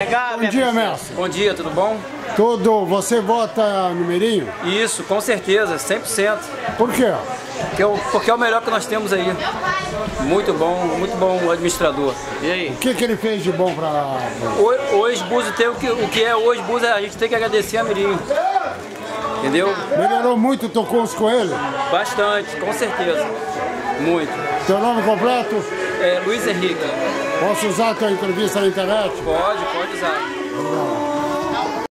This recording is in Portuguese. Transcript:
Bom dia, mestre. Bom dia, tudo bom? Tudo. Você vota no Mirinho? Isso, com certeza, 100%. Por quê? Porque é, o, porque é o melhor que nós temos aí. Muito bom, muito bom o administrador. E aí? O que, que ele fez de bom pra... O, o tem o que, o que é o ex-Buzo, a gente tem que agradecer a Mirinho. Entendeu? Melhorou muito, tocou os coelhos? Bastante, com certeza. Muito. Seu nome completo? É Luiz Henrique. Posso usar a tua entrevista na internet? Pode, pode usar.